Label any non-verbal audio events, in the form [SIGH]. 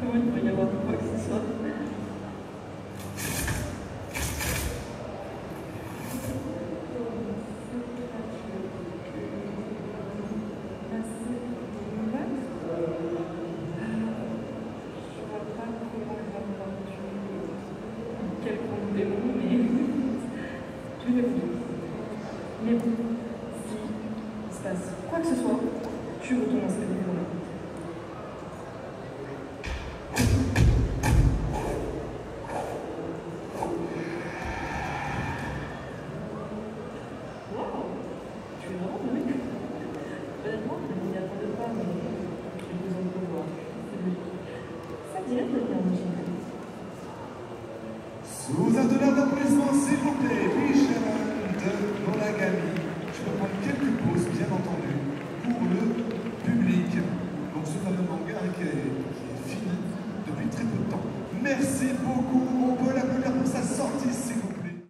comment il peut y avoir quoi que ce soit mais [LAUGHS] bon, si il se passe quoi que ce soit, tu retournes dans cette vidéo-là. Sous un dollar d'applaudissement, s'il vous plaît, Wish de Nolagami. Je peux prendre quelques pauses, bien entendu, pour le public. Donc ce fameux manga qui est fini depuis très peu de temps. Merci beaucoup.